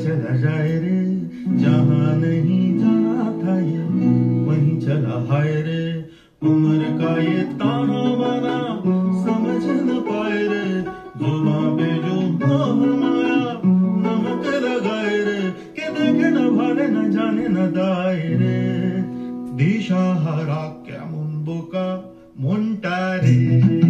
चला जाए रे, जहाँ नहीं जाना था ये, वहीं चला हाय रे। उम्र का ये ताना बना समझ न पाए रे। जुबा पे जो नमक लगाए रे। के देखे न भाले, न जाने न दाए रे। दिशा हरा क्या मुंबो का मुंटा रे।